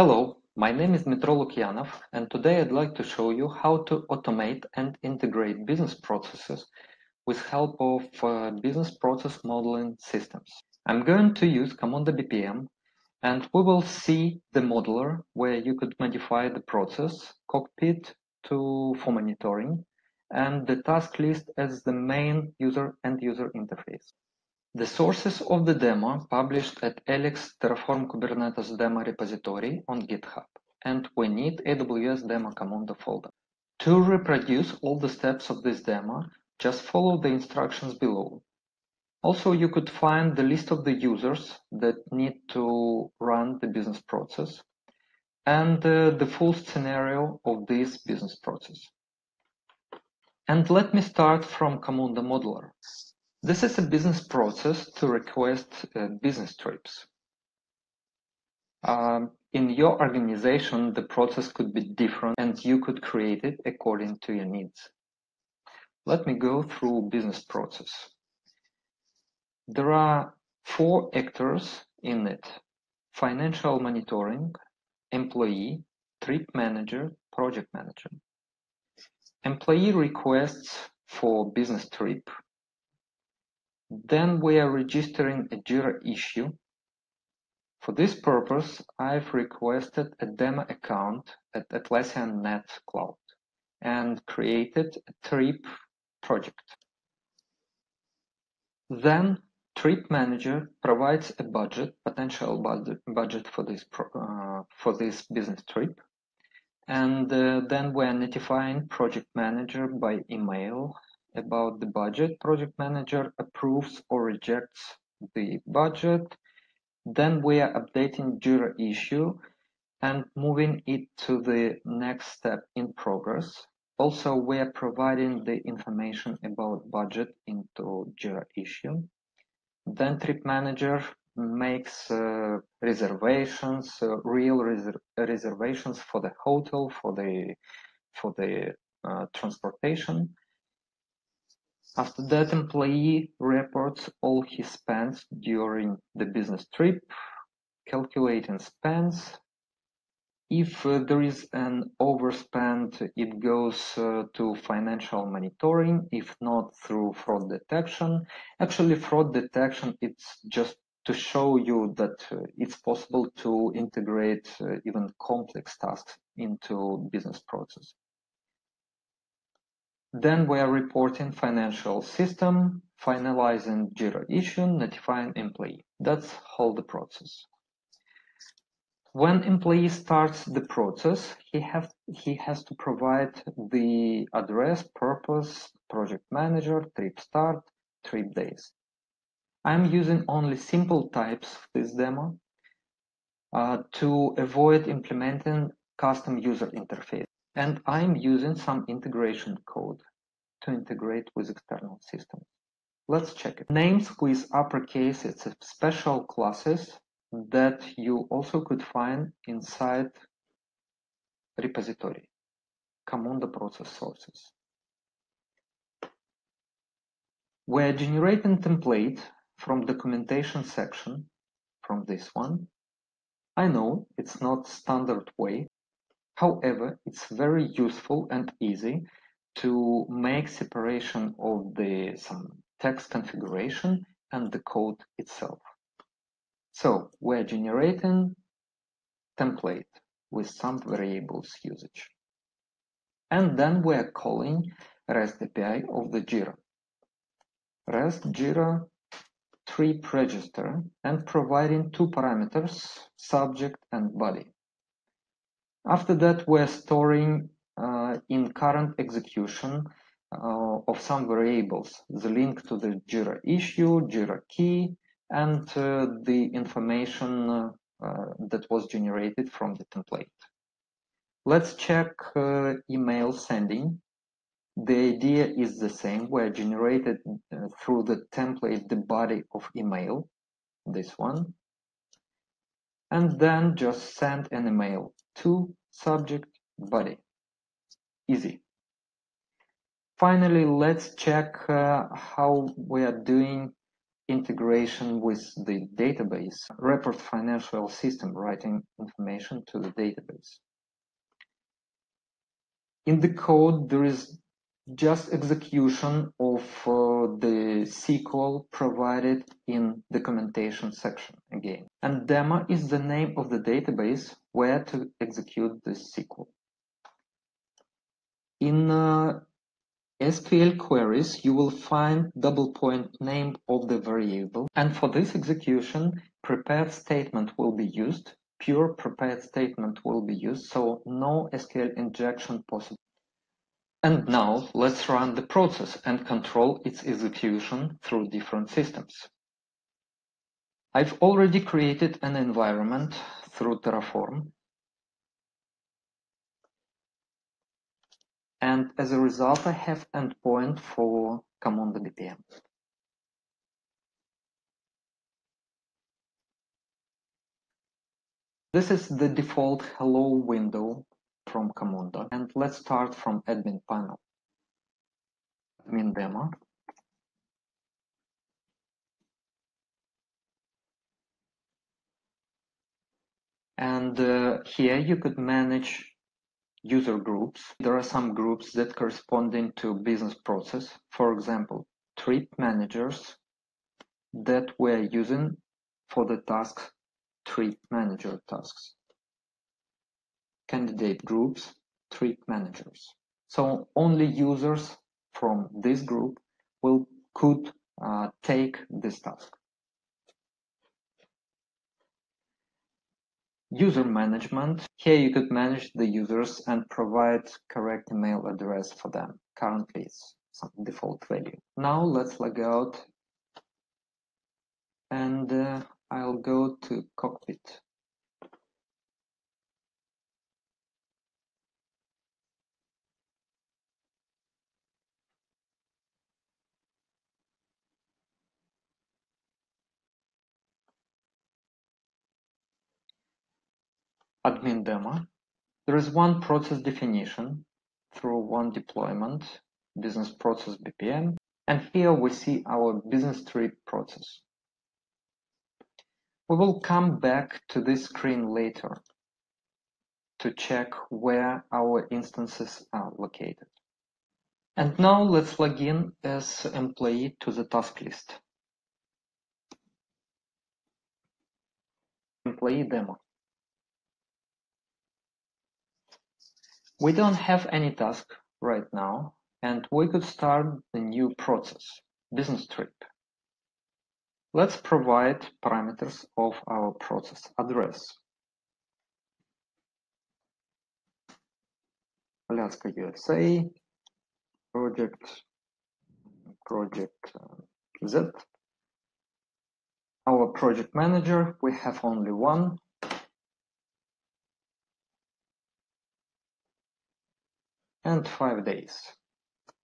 Hello, my name is Dmitro Lukyanov, and today I'd like to show you how to automate and integrate business processes with help of uh, business process modeling systems. I'm going to use Camunda BPM, and we will see the modeler where you could modify the process, cockpit to for monitoring, and the task list as the main user and user interface. The sources of the demo published at Eleks Terraform Kubernetes demo repository on GitHub, and we need AWS demo Camunda folder. To reproduce all the steps of this demo, just follow the instructions below. Also, you could find the list of the users that need to run the business process and uh, the full scenario of this business process. And let me start from Camunda Modeler. This is a business process to request uh, business trips. Um, in your organization, the process could be different and you could create it according to your needs. Let me go through business process. There are four actors in it. Financial monitoring, employee, trip manager, project manager. Employee requests for business trip then we are registering a Jira issue. For this purpose, I've requested a demo account at Atlassian Net Cloud and created a trip project. Then Trip Manager provides a budget, potential budget, budget for this uh, for this business trip, and uh, then we're notifying Project Manager by email about the budget. Project manager approves or rejects the budget. Then we are updating Jira issue and moving it to the next step in progress. Also, we are providing the information about budget into Jira issue. Then Trip Manager makes uh, reservations, uh, real reser reservations for the hotel, for the for the uh, transportation. After that employee reports all his spends during the business trip, calculating spends. If uh, there is an overspend, it goes uh, to financial monitoring, if not through fraud detection. Actually, fraud detection, it's just to show you that uh, it's possible to integrate uh, even complex tasks into business process. Then we are reporting financial system, finalizing Jira issue, notifying employee. That's all the process. When employee starts the process, he, have, he has to provide the address, purpose, project manager, trip start, trip days. I'm using only simple types for this demo uh, to avoid implementing custom user interface and I'm using some integration code to integrate with external systems. Let's check it. Names with uppercase, it's special classes that you also could find inside repository, Camunda process sources. We're generating template from documentation section from this one. I know it's not standard way, However, it's very useful and easy to make separation of the some text configuration and the code itself. So we're generating template with some variables usage. And then we're calling REST API of the Jira. REST Jira trip register and providing two parameters, subject and body. After that, we're storing uh, in current execution uh, of some variables, the link to the Jira issue, Jira key, and uh, the information uh, uh, that was generated from the template. Let's check uh, email sending. The idea is the same. We're generated through the template, the body of email, this one, and then just send an email to subject body. Easy. Finally, let's check uh, how we are doing integration with the database, report financial system writing information to the database. In the code, there is just execution of uh, the SQL provided in documentation section again. And demo is the name of the database where to execute this SQL. In uh, SQL queries, you will find double point name of the variable. And for this execution, prepared statement will be used. Pure prepared statement will be used, so no SQL injection possible. And now let's run the process and control its execution through different systems. I've already created an environment through Terraform and as a result I have endpoint for Camunda BPM. This is the default hello window from Camunda and let's start from admin panel. Admin demo. And uh, here you could manage user groups. There are some groups that corresponding to business process. For example, trip managers that we're using for the task trip manager tasks. Candidate groups, trip managers. So only users from this group will could uh, take this task. User management. Here you could manage the users and provide correct email address for them. Currently it's some default value. Now let's log out and uh, I'll go to cockpit. Admin demo, there is one process definition through one deployment, business process BPM, and here we see our business trip process. We will come back to this screen later to check where our instances are located. And now let's log in as employee to the task list. Employee demo. We don't have any task right now, and we could start the new process, business trip. Let's provide parameters of our process address. Alaska, USA, project, project uh, Z. Our project manager, we have only one, and five days.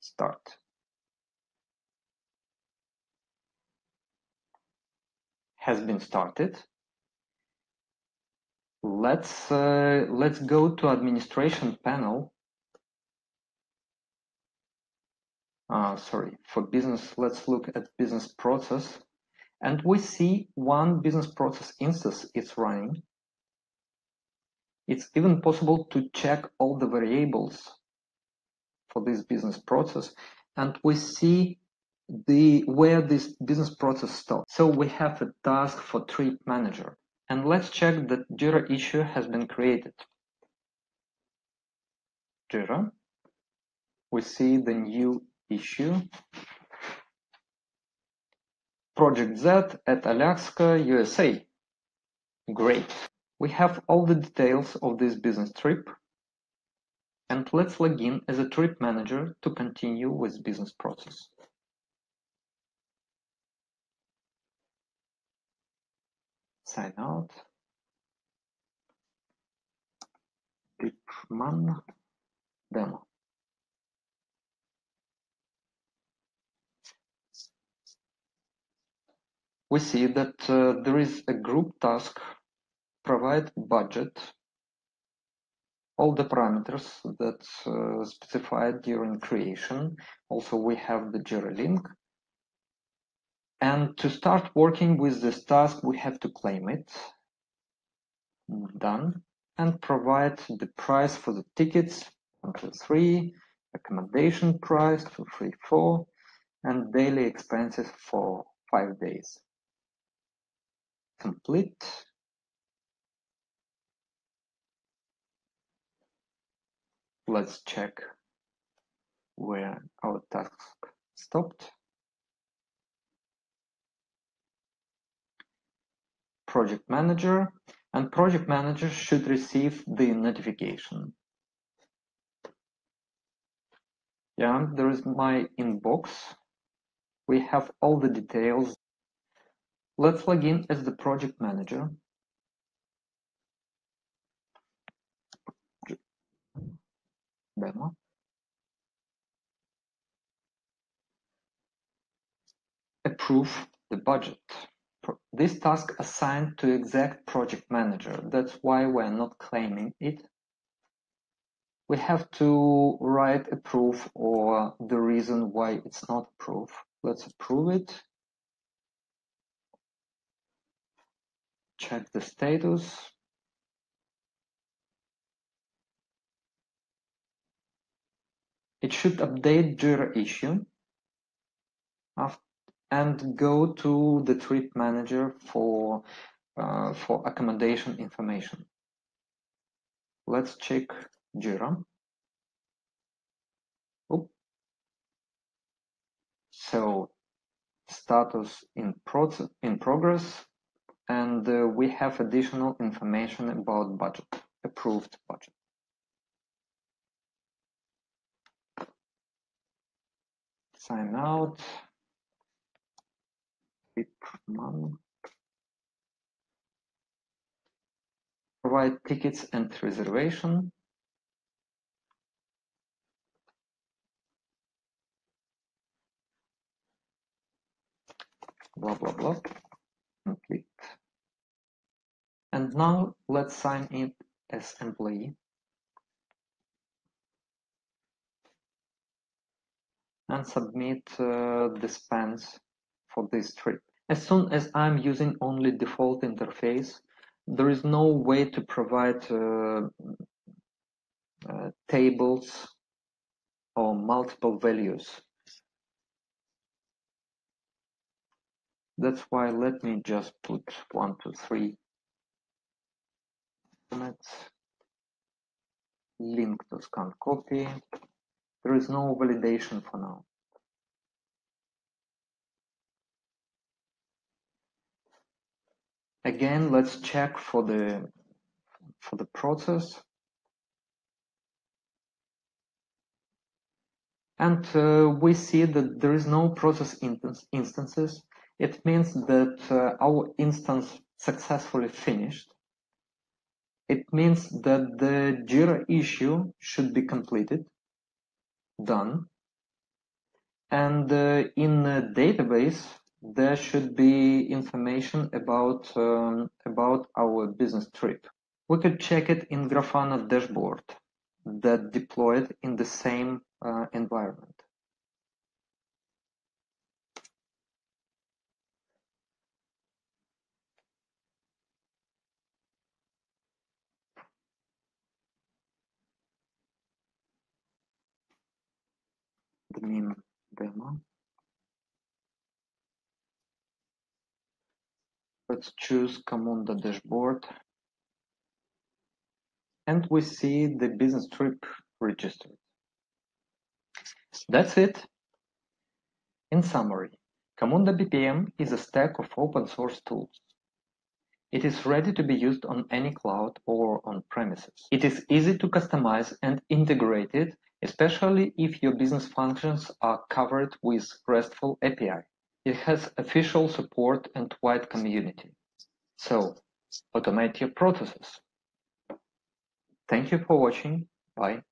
Start. Has been started. Let's uh, let's go to administration panel. Uh, sorry, for business, let's look at business process. And we see one business process instance is running. It's even possible to check all the variables for this business process and we see the where this business process stops. So we have a task for trip manager and let's check that Jira issue has been created. Jira, we see the new issue. Project Z at Alaska, USA. Great. We have all the details of this business trip and let's log in as a trip manager to continue with business process. Sign out. Tripman demo. We see that uh, there is a group task provide budget all the parameters that uh, specified during creation. Also, we have the Jira link. And to start working with this task, we have to claim it. Done. And provide the price for the tickets, one, two, three, accommodation price, two, three, four, and daily expenses for five days. Complete. Let's check where our task stopped. Project manager and project manager should receive the notification. Yeah, there is my inbox. We have all the details. Let's log in as the project manager. Approve the budget. This task assigned to exact project manager. That's why we're not claiming it. We have to write a proof or the reason why it's not proof. Let's approve it. Check the status. It should update Jira issue and go to the trip manager for uh, for accommodation information. Let's check Jira. Oop. So status in process in progress, and uh, we have additional information about budget, approved budget. Sign out. Provide tickets and reservation. Blah, blah, blah. Complete. And now let's sign in as employee. And submit uh, the spans for this trip. As soon as I'm using only default interface, there is no way to provide uh, uh, tables or multiple values. That's why let me just put one, two, three. Let's link to scan copy. There is no validation for now. Again, let's check for the for the process. And uh, we see that there is no process instances. It means that uh, our instance successfully finished. It means that the Jira issue should be completed, done. And uh, in the database, there should be information about um, about our business trip. We could check it in Grafana dashboard that deployed in the same uh, environment. Meme demo. Let's choose Camunda dashboard. And we see the business trip registered. That's it. In summary, Camunda BPM is a stack of open source tools. It is ready to be used on any cloud or on premises. It is easy to customize and integrate it, especially if your business functions are covered with RESTful API. It has official support and wide community. So, automate your processes. Thank you for watching. Bye.